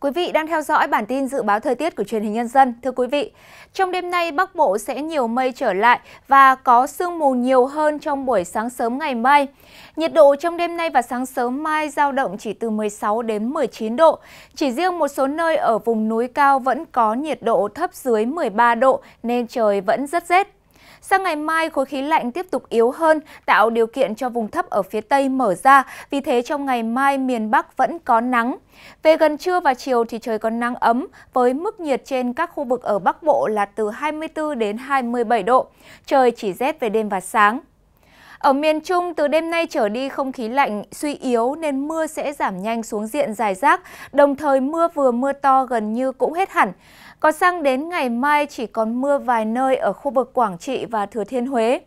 Quý vị đang theo dõi bản tin dự báo thời tiết của truyền hình nhân dân. Thưa quý vị, trong đêm nay Bắc Bộ sẽ nhiều mây trở lại và có sương mù nhiều hơn trong buổi sáng sớm ngày mai. Nhiệt độ trong đêm nay và sáng sớm mai giao động chỉ từ 16 đến 19 độ. Chỉ riêng một số nơi ở vùng núi cao vẫn có nhiệt độ thấp dưới 13 độ nên trời vẫn rất rét. Sang ngày mai, khối khí lạnh tiếp tục yếu hơn, tạo điều kiện cho vùng thấp ở phía Tây mở ra. Vì thế trong ngày mai, miền Bắc vẫn có nắng. Về gần trưa và chiều thì trời có nắng ấm, với mức nhiệt trên các khu vực ở Bắc Bộ là từ 24 đến 27 độ. Trời chỉ rét về đêm và sáng. Ở miền Trung, từ đêm nay trở đi không khí lạnh suy yếu nên mưa sẽ giảm nhanh xuống diện dài rác, đồng thời mưa vừa mưa to gần như cũng hết hẳn. Còn sang đến ngày mai chỉ còn mưa vài nơi ở khu vực Quảng Trị và Thừa Thiên Huế.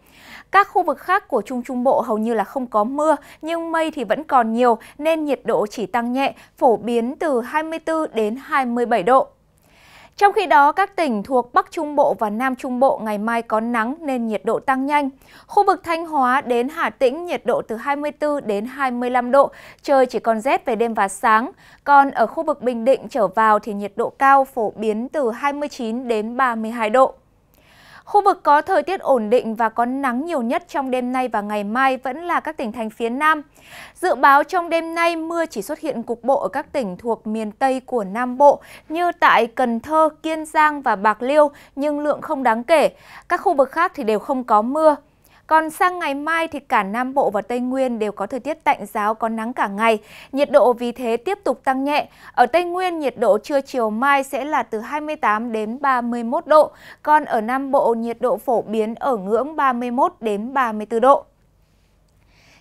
Các khu vực khác của Trung Trung Bộ hầu như là không có mưa, nhưng mây thì vẫn còn nhiều nên nhiệt độ chỉ tăng nhẹ, phổ biến từ 24 đến 27 độ. Trong khi đó, các tỉnh thuộc Bắc Trung Bộ và Nam Trung Bộ ngày mai có nắng nên nhiệt độ tăng nhanh. Khu vực Thanh Hóa đến Hà Tĩnh nhiệt độ từ 24 đến 25 độ, trời chỉ còn rét về đêm và sáng. Còn ở khu vực Bình Định trở vào thì nhiệt độ cao phổ biến từ 29 đến 32 độ. Khu vực có thời tiết ổn định và có nắng nhiều nhất trong đêm nay và ngày mai vẫn là các tỉnh thành phía Nam. Dự báo trong đêm nay mưa chỉ xuất hiện cục bộ ở các tỉnh thuộc miền Tây của Nam Bộ như tại Cần Thơ, Kiên Giang và Bạc Liêu nhưng lượng không đáng kể. Các khu vực khác thì đều không có mưa. Còn sang ngày mai thì cả Nam Bộ và Tây Nguyên đều có thời tiết tạnh giáo có nắng cả ngày. Nhiệt độ vì thế tiếp tục tăng nhẹ. Ở Tây Nguyên nhiệt độ trưa chiều mai sẽ là từ 28 đến 31 độ. Còn ở Nam Bộ nhiệt độ phổ biến ở ngưỡng 31 đến 34 độ.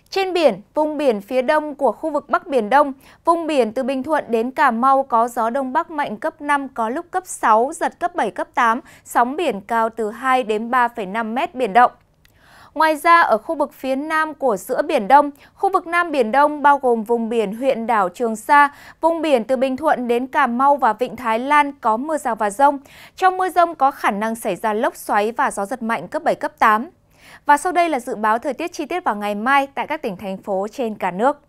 Trên biển, vùng biển phía đông của khu vực Bắc Biển Đông, vùng biển từ Bình Thuận đến Cà Mau có gió Đông Bắc mạnh cấp 5, có lúc cấp 6, giật cấp 7, cấp 8, sóng biển cao từ 2 đến 3,5 mét biển động. Ngoài ra, ở khu vực phía nam của giữa Biển Đông, khu vực Nam Biển Đông bao gồm vùng biển huyện đảo Trường Sa, vùng biển từ Bình Thuận đến Cà Mau và Vịnh Thái Lan có mưa rào và rông. Trong mưa rông có khả năng xảy ra lốc xoáy và gió giật mạnh cấp 7, cấp 8. Và sau đây là dự báo thời tiết chi tiết vào ngày mai tại các tỉnh, thành phố trên cả nước.